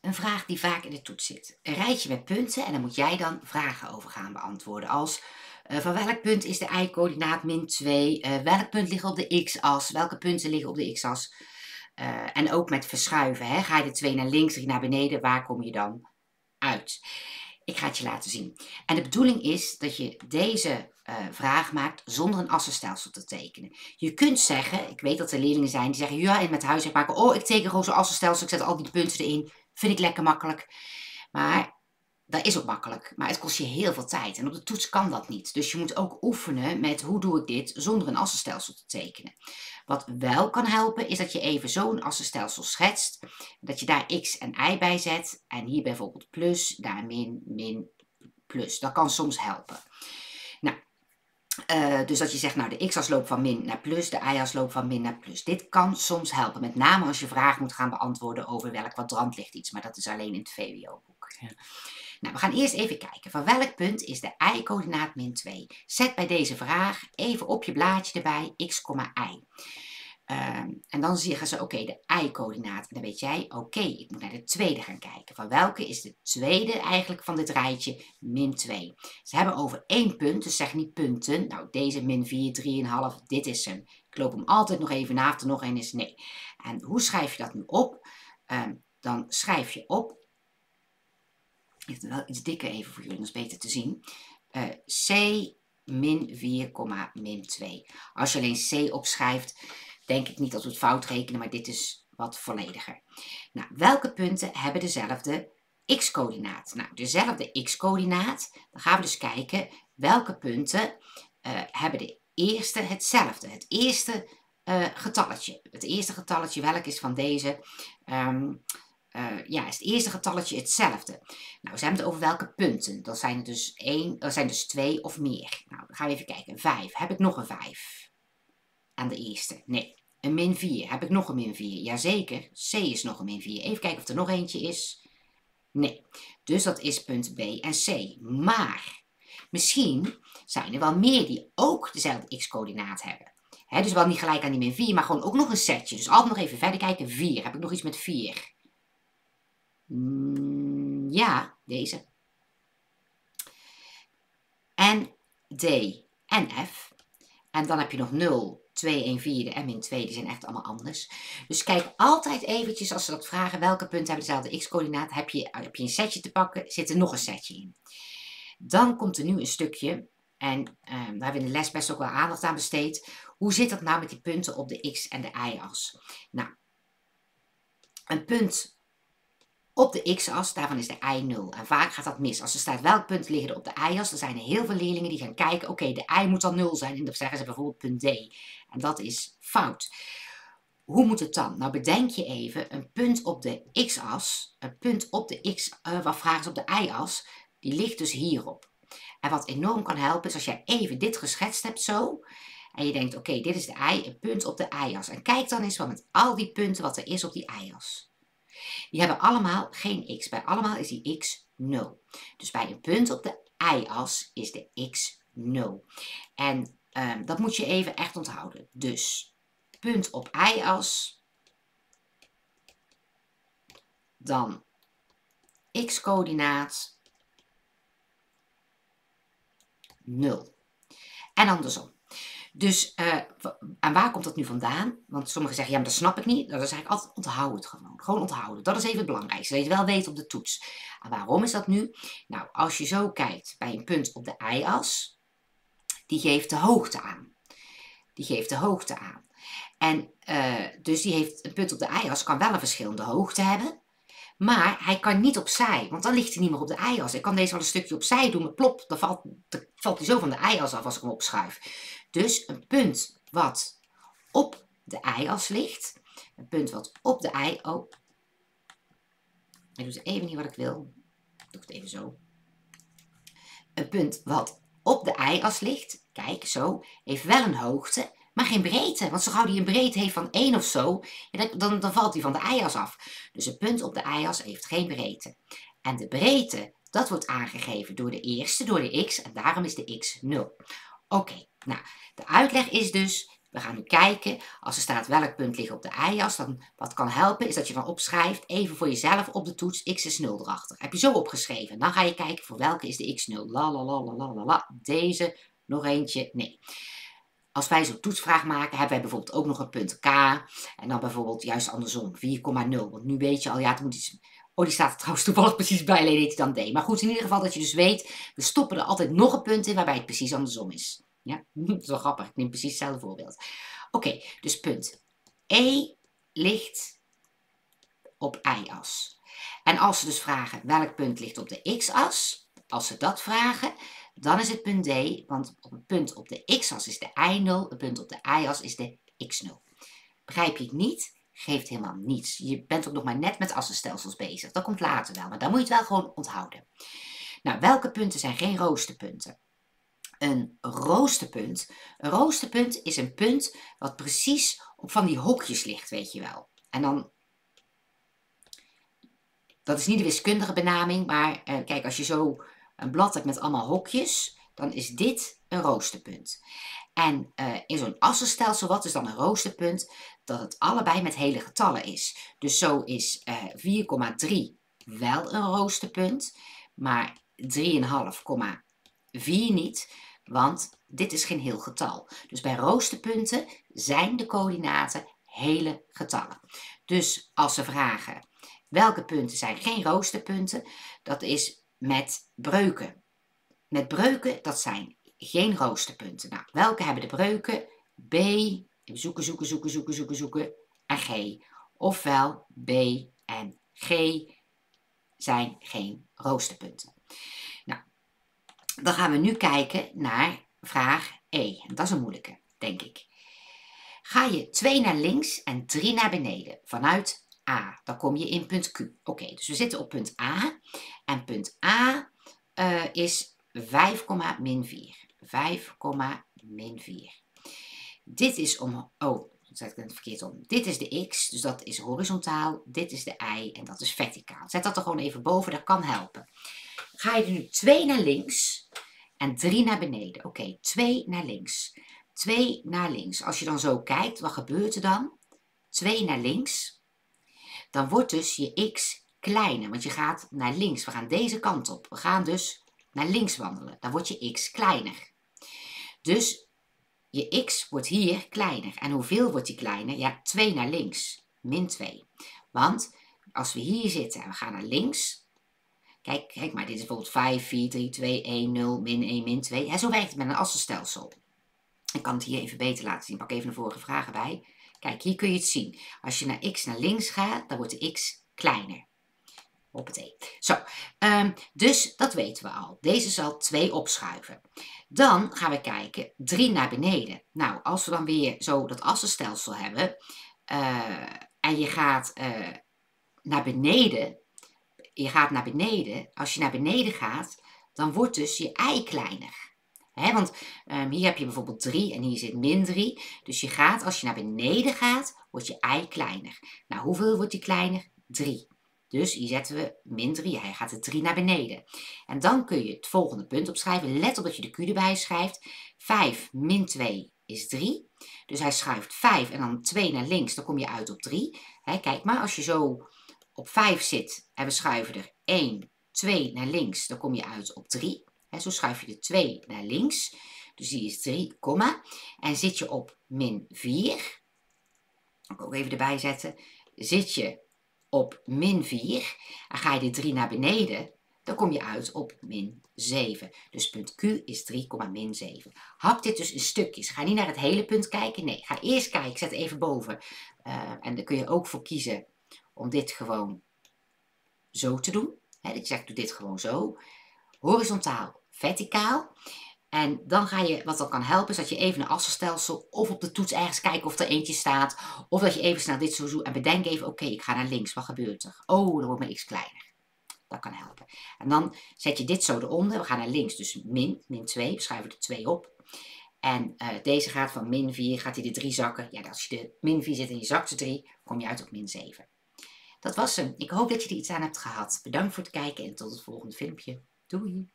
Een vraag die vaak in de toets zit. Een rijtje met punten en dan moet jij dan vragen over gaan beantwoorden. Als uh, van welk punt is de y-coördinaat min 2? Uh, welk punt ligt op de x-as? Welke punten liggen op de x-as? Uh, en ook met verschuiven. Hè? Ga je de 2 naar links, 3 naar beneden, waar kom je dan uit? Ik ga het je laten zien. En de bedoeling is dat je deze vraag maakt zonder een assenstelsel te tekenen. Je kunt zeggen, ik weet dat er leerlingen zijn die zeggen, ja, in met huiswerk maken, oh, ik teken gewoon zo'n assenstelsel, ik zet al die punten erin, vind ik lekker makkelijk. Maar dat is ook makkelijk, maar het kost je heel veel tijd. En op de toets kan dat niet. Dus je moet ook oefenen met hoe doe ik dit zonder een assenstelsel te tekenen. Wat wel kan helpen, is dat je even zo'n assenstelsel schetst. Dat je daar x en y bij zet. En hier bijvoorbeeld plus, daar min, min, plus. Dat kan soms helpen. Uh, dus dat je zegt, nou de x-as loopt van min naar plus, de y-as loopt van min naar plus. Dit kan soms helpen, met name als je vraag moet gaan beantwoorden over welk kwadrant ligt iets. Maar dat is alleen in het VWO-boek. Ja. Nou, we gaan eerst even kijken. Van welk punt is de y-coördinaat min 2? Zet bij deze vraag even op je blaadje erbij x, y. Um, en dan zeggen ze, oké, de y-coördinaat. En dan weet jij, oké, ik moet naar de tweede gaan kijken. Van welke is de tweede eigenlijk van dit rijtje? Min 2. Ze hebben over één punt, dus zeg niet punten. Nou, deze min 4, 3,5, dit is hem. Ik loop hem altijd nog even na, of er nog één is. Nee. En hoe schrijf je dat nu op? Um, dan schrijf je op ik het wel iets dikker even voor jullie, dat is beter te zien. Uh, C min 4, min 2. Als je alleen C opschrijft, denk ik niet dat we het fout rekenen, maar dit is wat vollediger. Nou, welke punten hebben dezelfde x-coördinaat? Nou, dezelfde x-coördinaat, dan gaan we dus kijken welke punten uh, hebben de eerste hetzelfde. Het eerste uh, getalletje. Het eerste getalletje, welk is van deze? Um, uh, ja, is het eerste getalletje hetzelfde. Nou, ze hebben het over welke punten. Dat zijn dus één, dat zijn dus twee of meer. Nou, dan gaan we even kijken. Vijf. Heb ik nog een vijf? Aan de eerste? Nee. Een min 4. Heb ik nog een min 4? Jazeker. C is nog een min 4. Even kijken of er nog eentje is. Nee. Dus dat is punt B en C. Maar misschien zijn er wel meer die ook dezelfde x-coördinaat hebben. He, dus wel niet gelijk aan die min 4, maar gewoon ook nog een setje. Dus altijd nog even verder kijken. 4. Heb ik nog iets met 4? Mm, ja, deze. En D en F. En dan heb je nog 0, 2, 1 vierde en min 2. Die zijn echt allemaal anders. Dus kijk altijd eventjes als ze dat vragen. Welke punten hebben dezelfde x-coördinaat? Heb je, heb je een setje te pakken? Zit er nog een setje in? Dan komt er nu een stukje. En daar hebben we in de les best ook wel aandacht aan besteed. Hoe zit dat nou met die punten op de x- en de y-as? Nou, een punt op de x-as, daarvan is de y 0. En vaak gaat dat mis. Als er staat welk punt liggen er op de y-as, dan zijn er heel veel leerlingen die gaan kijken, oké, de y moet dan 0 zijn. En dan zeggen ze bijvoorbeeld punt D. En dat is fout. Hoe moet het dan? Nou bedenk je even, een punt op de x-as, een punt op de x, uh, wat vragen ze op de y-as, die ligt dus hierop. En wat enorm kan helpen is als jij even dit geschetst hebt zo, en je denkt, oké, dit is de y, een punt op de y-as. En kijk dan eens wat met al die punten wat er is op die y-as. Die hebben allemaal geen x. Bij allemaal is die x 0. Dus bij een punt op de y-as is de x 0. En um, dat moet je even echt onthouden. Dus punt op y-as, dan x-coördinaat 0. En andersom. Dus, uh, en waar komt dat nu vandaan? Want sommigen zeggen, ja, maar dat snap ik niet. Dat is eigenlijk altijd onthoud het gewoon. Gewoon onthouden. Dat is even het belangrijkste. Dat je wel weet op de toets. En waarom is dat nu? Nou, als je zo kijkt bij een punt op de y-as, die geeft de hoogte aan. Die geeft de hoogte aan. En uh, dus die heeft, een punt op de y-as kan wel een verschillende hoogte hebben. Maar hij kan niet opzij, want dan ligt hij niet meer op de y-as. Ik kan deze wel een stukje opzij doen, maar plop, dan valt, dan valt hij zo van de y-as af als ik hem opschuif. Dus een punt wat op de y-as ligt, een punt wat op de y... Oh, ik doe even niet wat ik wil. Ik doe het even zo. Een punt wat op de y-as ligt, kijk zo, heeft wel een hoogte, maar geen breedte. Want zo gauw die een breedte heeft van 1 of zo, dan, dan valt die van de y-as af. Dus een punt op de y-as heeft geen breedte. En de breedte, dat wordt aangegeven door de eerste, door de x, en daarom is de x 0. Oké, nou, de uitleg is dus we gaan nu kijken, als er staat welk punt ligt op de y-as, dan wat kan helpen is dat je dan opschrijft, even voor jezelf op de toets, x is 0 erachter. Heb je zo opgeschreven. Dan ga je kijken voor welke is de x 0. La la la la la la la. Deze, nog eentje, nee. Als wij zo'n toetsvraag maken, hebben wij bijvoorbeeld ook nog een punt k. En dan bijvoorbeeld juist andersom, 4,0. Want nu weet je al, ja, het moet iets... Oh, die staat er trouwens toevallig precies bij, alleen heet dan d. Maar goed, in ieder geval dat je dus weet, we stoppen er altijd nog een punt in waarbij het precies andersom is. Ja, dat is wel grappig. Ik neem precies hetzelfde voorbeeld. Oké, dus punt E ligt op y-as. En als ze dus vragen welk punt ligt op de x-as, als ze dat vragen, dan is het punt D, want op het punt op de x-as is de y0, het punt op de y-as is de x0. Begrijp je het niet? Geeft helemaal niets. Je bent ook nog maar net met assenstelsels bezig. Dat komt later wel, maar dan moet je het wel gewoon onthouden. Nou, welke punten zijn geen roosterpunten? Een roosterpunt. Een roosterpunt is een punt wat precies op van die hokjes ligt, weet je wel. En dan dat is niet de wiskundige benaming, maar eh, kijk, als je zo een met allemaal hokjes, dan is dit een roosterpunt. En uh, in zo'n assenstelsel, wat is dan een roosterpunt? Dat het allebei met hele getallen is. Dus zo is uh, eh, 4,3 wel een roosterpunt, maar 3,5,4 niet, want dit is geen heel getal. Dus bij roosterpunten zijn de coördinaten hele getallen. Dus als ze vragen welke punten zijn geen roosterpunten, dat is met breuken. Met breuken, dat zijn geen roosterpunten. Nou, welke hebben de breuken? B, zoeken, zoeken, zoeken, zoeken, zoeken, zoeken en G. Ofwel B en G zijn geen roosterpunten. Nou, dan gaan we nu kijken naar vraag E. Dat is een moeilijke, denk ik. Ga je 2 naar links en 3 naar beneden vanuit A. Dan kom je in punt Q. Oké, dus we zitten op punt A. En punt A uh, is 5, min 4. 5, min 4. Dit is om... Oh, zet ik het verkeerd om. Dit is de x, dus dat is horizontaal. Dit is de y en dat is verticaal. Zet dat er gewoon even boven, dat kan helpen. Ga je er nu 2 naar links en 3 naar beneden. Oké, okay, 2 naar links. 2 naar links. Als je dan zo kijkt, wat gebeurt er dan? 2 naar links dan wordt dus je x kleiner, want je gaat naar links. We gaan deze kant op. We gaan dus naar links wandelen. Dan wordt je x kleiner. Dus je x wordt hier kleiner. En hoeveel wordt die kleiner? Ja, 2 naar links. Min 2. Want als we hier zitten en we gaan naar links. Kijk, kijk maar, dit is bijvoorbeeld 5, 4, 3, 2, 1, 0, min 1, min 2. Ja, zo werkt het met een assenstelsel. Ik kan het hier even beter laten zien. Ik pak even de vorige vragen bij. Kijk, hier kun je het zien. Als je naar x naar links gaat, dan wordt de x kleiner. Hoppatee. Zo, um, dus dat weten we al. Deze zal 2 opschuiven. Dan gaan we kijken, 3 naar beneden. Nou, als we dan weer zo dat assenstelsel hebben, uh, en je gaat uh, naar beneden, je gaat naar beneden, als je naar beneden gaat, dan wordt dus je ei kleiner want um, hier heb je bijvoorbeeld 3 en hier zit min 3. Dus je gaat, als je naar beneden gaat, wordt je i kleiner. Nou, hoeveel wordt die kleiner? 3. Dus hier zetten we min 3. Hij gaat er 3 naar beneden. En dan kun je het volgende punt opschrijven. Let op dat je de q erbij schrijft. 5 min 2 is 3. Dus hij schuift 5 en dan 2 naar links. Dan kom je uit op 3. He, kijk maar, als je zo op 5 zit en we schuiven er 1, 2 naar links. Dan kom je uit op 3 zo schuif je de 2 naar links. Dus die is 3, komma. En zit je op min 4, ik ook even erbij zetten, zit je op min 4 en ga je de 3 naar beneden, dan kom je uit op min 7. Dus punt Q is 3, min 7. Hak dit dus in stukjes. Ga niet naar het hele punt kijken. Nee, ga eerst kijken. Ik zet even boven. Uh, en daar kun je ook voor kiezen om dit gewoon zo te doen. He, dat je doe dit gewoon zo. Horizontaal verticaal. En dan ga je, wat dan kan helpen, is dat je even een assenstelsel of op de toets ergens kijken of er eentje staat. Of dat je even snel dit zo doet en bedenk even, oké, ik ga naar links, wat gebeurt er? Oh, dan wordt mijn x kleiner. Dat kan helpen. En dan zet je dit zo eronder, we gaan naar links, dus min, min 2, we schrijven er 2 op. En uh, deze gaat van min 4, gaat hij de 3 zakken. Ja, als je de min 4 zit en je zakt de 3, kom je uit op min 7. Dat was hem. Ik hoop dat je er iets aan hebt gehad. Bedankt voor het kijken en tot het volgende filmpje. Doei!